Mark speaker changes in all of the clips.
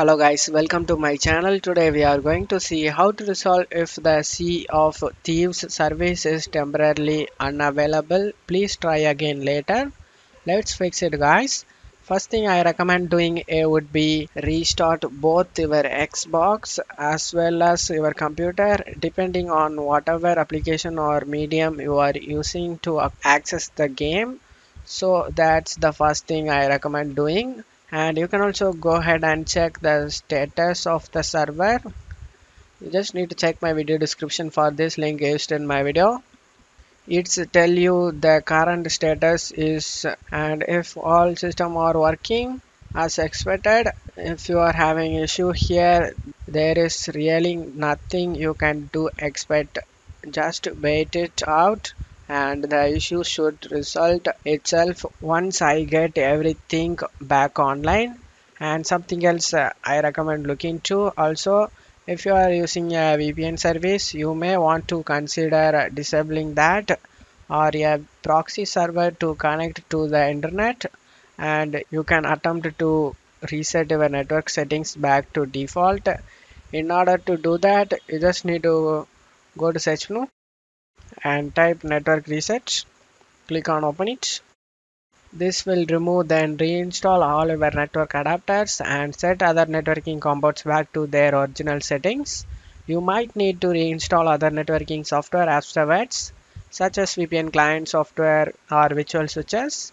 Speaker 1: Hello guys, welcome to my channel. Today we are going to see how to resolve if the Sea of Thieves service is temporarily unavailable. Please try again later. Let's fix it guys. First thing I recommend doing a would be restart both your Xbox as well as your computer depending on whatever application or medium you are using to access the game. So that's the first thing I recommend doing and you can also go ahead and check the status of the server. You just need to check my video description for this link used in my video. It's tell you the current status is and if all system are working as expected if you are having issue here there is really nothing you can do. Expect just wait it out and the issue should resolve itself once I get everything back online. And something else uh, I recommend looking to also if you are using a VPN service you may want to consider disabling that or a proxy server to connect to the internet. And you can attempt to reset your network settings back to default. In order to do that you just need to go to search menu and type network reset. Click on open it. This will remove then reinstall all your network adapters and set other networking components back to their original settings. You might need to reinstall other networking software afterwards such as VPN client software or virtual switches.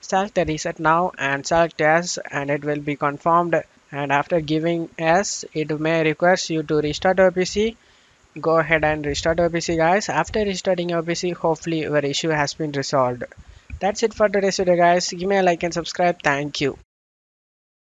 Speaker 1: Select the reset now and select yes and it will be confirmed. And after giving yes it may request you to restart your PC go ahead and restart your PC guys. After restarting your PC hopefully your issue has been resolved. That's it for today's video guys. Give me a like and subscribe. Thank you